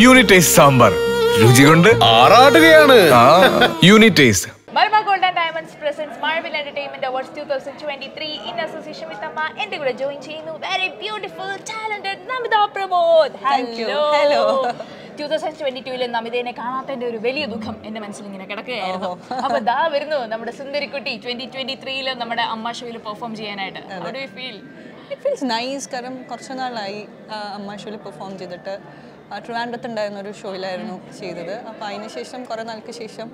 യൂണിറ്റേസ് സാമ്പാർ. രുചി കൊണ്ട് ആറാടുകയാണ്. യൂണിറ്റേസ് Malabar gold and diamonds presents Mazhavil entertainment awards two thousand twenty three in association with AMMA എന്റെ കൂടെ join ചെയ്യുന്നു. Very beautiful talented Namitha hello two thousand twenty ടൂവിൽ നമിതേനെ കാണാത്തതിന്റെ ഒരു വലിയ ദുഃഖം എന്റെ മനസ്സിൽ ഇങ്ങനെ കിടക്കുകയായിരുന്നു അപ്പൊ ദാ വരുന്നു നമ്മുടെ സുന്ദരിക്കുട്ടി ട്വന്റി ട്വന്റി ത്രീയിൽ നമ്മുടെ അമ്മ ഷോയിൽ പെർഫോം ചെയ്യാനായിട്ട്. ഫീൽ? ഇറ്റ് ഫീൽസ് നൈസ് കാരണം കുറച്ച് നാളായി അമ്മ ഷോയിൽ പെർഫോം ചെയ്തിട്ട്. ആ, ട്രിവാൻഡ്രത്ത് ഉണ്ടായിരുന്ന ഒരു ഷോയിലായിരുന്നു ചെയ്തത്. അപ്പോൾ അതിന് ശേഷം കുറേ നാൾക്ക് ശേഷം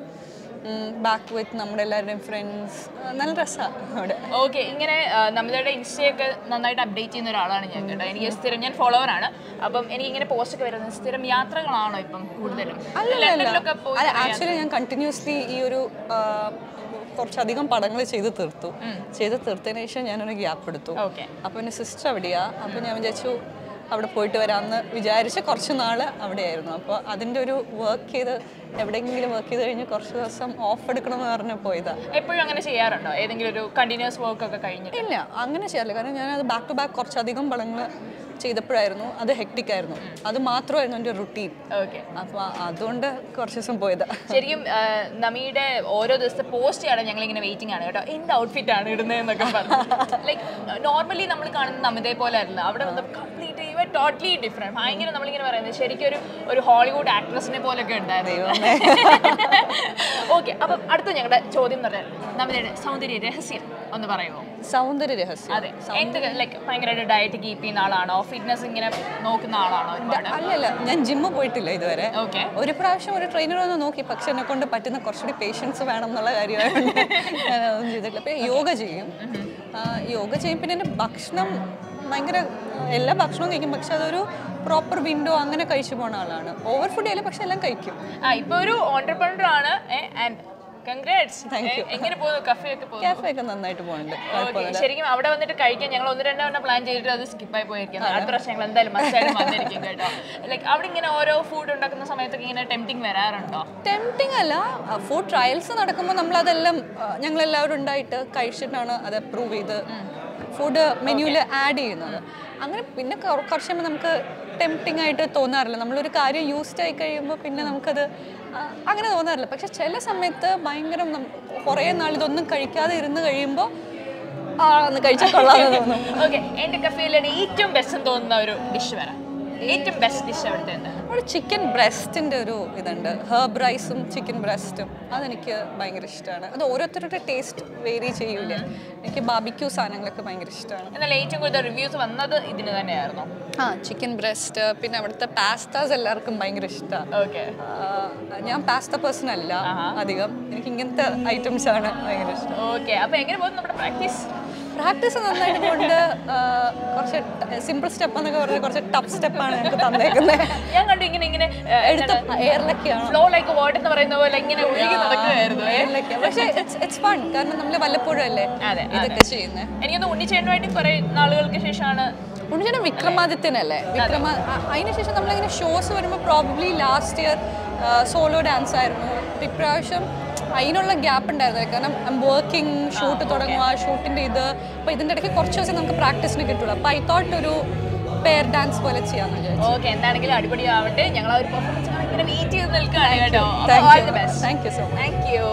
ബാക്ക് വിത്ത് നമ്മുടെ എല്ലാവരുടെയും ഫ്രണ്ട്സ് നല്ല രസമാണ് അവിടെ. ഓക്കെ ഇങ്ങനെ നമ്മളുടെ ഇൻസ്റ്റയൊക്കെ നന്നായിട്ട് അപ്ഡേറ്റ് ചെയ്യുന്ന ഒരാളാണ് ഞാൻ കേട്ടോ. എനിക്ക് സ്ഥിരം ഞാൻ ഫോളോവർ ആണ്. അപ്പം എനിക്ക് ഇങ്ങനെ പോസ്റ്റ് ഒക്കെ വരുന്നത് സ്ഥിരം യാത്രകളാണോ ഇപ്പം കൂടുതലും? അല്ല ആക്ച്വലി ഞാൻ കണ്ടിന്യൂസ്ലി ഈ ഒരു കുറച്ചധികം പടങ്ങൾ ചെയ്ത് തീർത്തു. ചെയ്ത് തീർത്തതിന് ശേഷം ഞാനൊരു ഗ്യാപ്പ് എടുത്തു. അപ്പൊ അപ്പോൾ എന്റെ സിസ്റ്റർ അവിടെയാ. അപ്പോൾ ഞാൻ വിചാരിച്ചു അവിടെ പോയിട്ട് വരാമെന്ന് വിചാരിച്ച കുറച്ച് നാൾ അവിടെയായിരുന്നു. അപ്പോൾ അതിന്റെ ഒരു വർക്ക് ചെയ്ത് എവിടെയെങ്കിലും വർക്ക് ചെയ്ത് കഴിഞ്ഞ് കുറച്ച് ദിവസം ഓഫ് എടുക്കണമെന്ന് പറഞ്ഞ് പോയതാ. എപ്പോഴും അങ്ങനെ ചെയ്യാറുണ്ടോ? ഏതെങ്കിലും ഒരു കണ്ടിന്യൂസ് വർക്ക് ഒക്കെ കഴിഞ്ഞിട്ട്? ഇല്ല അങ്ങനെ ചെയ്യാറില്ല. കാരണം ഞാനത് ബാക്ക് ടു ബാക്ക് കുറച്ചധികം പടങ്ങൾ ചെയ്തപ്പോഴായിരുന്നു അത് ഹെക്ടിക് ആയിരുന്നു. അത് മാത്രമായിരുന്നു എന്റെ റുട്ടീൻ ഓക്കെ അപ്പോൾ അതുകൊണ്ട് കുറച്ച് ദിവസം പോയത്. ശരിക്കും നമ്മുടെ നമിയുടെ ഓരോ ദിവസത്തെ പോസ്റ്റ് ചെയ്യണം ഞങ്ങൾ ഇങ്ങനെ വെയിറ്റിംഗ് ആണ് കേട്ടോ. എന്ത് ഔട്ട്ഫിറ്റ് ആണ് ഇടുന്നതെന്നൊക്കെ പറഞ്ഞു. ലൈക്ക് നോർമലി നമ്മൾ കാണുന്ന നമ്മതേ പോലെ ആയിരുന്നു അവിടെ വന്ന് കംപ്ലീറ്റ് ഇവ ടോട്ടലി ഡിഫറെന്റ് ഭയങ്കര നമ്മളിങ്ങനെ പറയുന്നത് ശരിക്കും ഒരു ഒരു ഹോളിവുഡ് ആക്ട്രസിനെ പോലൊക്കെ ഉണ്ടായിരുന്നു. ഓക്കെ അപ്പം അടുത്ത ഞങ്ങളുടെ ചോദ്യം എന്ന് പറഞ്ഞാൽ നമ്മുടെ സൗന്ദര്യ രഹസ്യം. ഒന്ന് പറയുമോ? സൗന്ദര്യ രഹസ്യം. അതെ. എന്ത് ലൈക്ക് ഭയങ്കരമായിട്ട് ഡയറ്റ് കീപ്പ് ചെയ്യുന്ന ആളാണോ? ഫിറ്റ്നസ് ഇങ്ങനെ നോക്കുന്ന ആളാണോ അല്ലല്ല ഞാൻ ജിമ്മ് പോയിട്ടില്ല ഇതുവരെ. ഓക്കെ ഒരു പ്രാവശ്യം ഒരു ട്രെയിനർ ഒന്ന് നോക്കി പക്ഷെ എന്നെ കൊണ്ട് പറ്റുന്ന കുറച്ചുകൂടി പേഷ്യൻസ് വേണം എന്നുള്ള കാര്യമായിട്ട് ഞാൻ ചെയ്തിട്ടില്ല. അപ്പോൾ യോഗ ചെയ്യും. യോഗ ചെയ്യും പിന്നെ എന്റെ ഭക്ഷണം ഭയങ്കര എല്ലാ ഭക്ഷണവും കഴിക്കും പക്ഷെ അതൊരു പ്രോപ്പർ വിൻഡോ അങ്ങനെ കഴിച്ചു പോണ ആളാണ്. ഓവർ ഫുഡ് ചെയ്യില്ല പക്ഷെ എല്ലാം കഴിക്കും. ആ ഇപ്പൊ ഒരു ഓണ്ടർപ്രണർ ആണ് ആൻഡ് നന്നായിട്ട് പോകുന്നുണ്ട്. ശരിക്കും അവിടെ വന്നിട്ട് കഴിക്കാൻ ഞങ്ങൾ ഒന്ന് രണ്ടെണ്ണം പ്ലാൻ ചെയ്തിട്ട് അത് സ്കിപ്പായി പോയിരിക്കും അടുത്ത പ്രാവശ്യം ഞങ്ങൾ എന്തായാലും മസ്റ്റായിട്ട് വന്നിരിക്കും കേട്ടോ. ലൈക്ക് അവിടെ ഇങ്ങനെ ഓരോ ഫുഡ് ഉണ്ടാക്കുന്ന സമയത്തൊക്കെ ഇങ്ങനെ ടെംപ്റ്റിംഗ് വരാറുണ്ടോ? ടെംപ്റ്റിംഗ് അല്ല. ഫുഡ് ട്രയൽസ് നടക്കുമ്പോൾ നമ്മളതെല്ലാം ഞങ്ങൾ എല്ലാവരും ഉണ്ടായിട്ട് കഴിച്ചിട്ടാണ് അത് അപ്രൂവ് ചെയ്ത് ഫുഡ് മെനുവിൽ ആഡ് ചെയ്യുന്നത്. അങ്ങനെ പിന്നെ കുറ- കുറച്ച് നമുക്ക് ടെംപ്റ്റിംഗ് ആയിട്ട് തോന്നാറില്ല. നമ്മളൊരു കാര്യം യൂസ്ഡ് ആയി കഴിയുമ്പോൾ പിന്നെ നമുക്കത് അങ്ങനെ തോന്നാറില്ല. പക്ഷെ ചില സമയത്ത് ഭയങ്കര കുറേ നാൾ ഇതൊന്നും കഴിക്കാതെ ഇരുന്ന് കഴിയുമ്പോൾ ആ ഒന്ന് കഴിച്ചാൽ കൊള്ളാമെന്ന് തോന്നുന്നു ഓക്കെ എന്റെ കഫേയിലാണ് ഏറ്റവും ബെസ്റ്റ് തോന്നുന്ന ഒരു ഡിഷ് വരാം ഏറ്റവും ബെസ്റ്റ് ഡിഷ് അവിടുത്തെ അവിടെ ചിക്കൻ ബ്രസ്റ്റിന്റെ ഒരു ഇതുണ്ട്. ഹെർബ് റൈസും ചിക്കൻ ബ്രസ്റ്റും അതെനിക്ക് ഭയങ്കര ഇഷ്ടമാണ്. അത് ഓരോരുത്തരുടെ ടേസ്റ്റ് വേരി ചെയ്യൂല. എനിക്ക് ബാബിക്യൂ സാധനങ്ങളൊക്കെ ഭയങ്കര ഇഷ്ടമാണ്. എന്നാൽ ഏറ്റവും കൂടുതൽ റിവ്യൂസ് വന്നത് ഇതിന് തന്നെയായിരുന്നു. ആ ചിക്കൻ ബ്രസ്റ്റ് പിന്നെ അവിടുത്തെ പാസ്തസ് എല്ലാവർക്കും ഭയങ്കര ഇഷ്ടമാണ് ഓക്കെ ഞാൻ പാസ്ത പേഴ്സൺ അല്ല അധികം. എനിക്ക് ഇങ്ങനത്തെ ഐറ്റംസ് ആണ് ഭയങ്കര ഇഷ്ടം. ഓക്കെ അപ്പോൾ എങ്ങനെ പോകുന്നു നമ്മുടെ പ്രാക്ടീസ് പ്രാക്ടീസ് നന്നായിട്ട് കൊണ്ട് കുറച്ച് സിമ്പിൾ സ്റ്റെപ്പ് എന്നൊക്കെ പറഞ്ഞാൽ കുറച്ച് ടഫ് സ്റ്റെപ്പാണ് ഞങ്ങൾക്ക് തന്നേക്കുന്നത് ഞാൻ കണ്ടു ഇങ്ങനെ ഇങ്ങനെ എടുത്ത് എയറിലൊക്കെയാണ് ഫ്ലോ ലൈക്ക് വാട്ട് എന്ന് പറയുന്ന പോലെ ഇങ്ങനെ ഒഴുകി നടക്കുകയായിരുന്നു എയറിലൊക്കെ പക്ഷേ ഇറ്റ്സ് ഫൺ കാരണം നമ്മൾ വല്ലപ്പോഴും അല്ലേ ഇതൊക്കെ ചെയ്യുന്നത് എനിക്കൊന്ന് വേണ്ടി കുറെ നാളുകൾക്ക് ശേഷമാണ് ഉണ്ണിച്ചേട്ടൻ വിക്രമാദിത്യനല്ലേ? വിക്രമ ശേഷം അതിനുശേഷം നമ്മളിങ്ങനെ ഷോസ് വരുമ്പോൾ probably last year solo dance ആയിരുന്നു. ഇപ്രാവശ്യം അതിനുള്ള ഗ്യാപ്പ് ഉണ്ടായിരുന്നു. കാരണം വർക്കിംഗ് ഷൂട്ട് തുടങ്ങുക ഷൂട്ടിന്റെ ഇത്. അപ്പോൾ ഇതിന്റെ ഇടയ്ക്ക് കുറച്ച് ദിവസം നമുക്ക് പ്രാക്ടീസിന് കിട്ടുള്ളൂ. അപ്പോൾ ഐ തോട്ട് ഒരു പെയർ ഡാൻസ് പോലെ ചെയ്യാന്ന് വിചാരിച്ചു. ഓക്കെ എന്താണെങ്കിലും അടിപൊളി ആവട്ടെ ഞങ്ങൾ ഒരു പെർഫോമൻസ് ഇങ്ങനെ വെയിറ്റ് ചെയ്ത് നിൽക്കുകയാണ് കേട്ടോ. Thank all you the best thank you so much thank you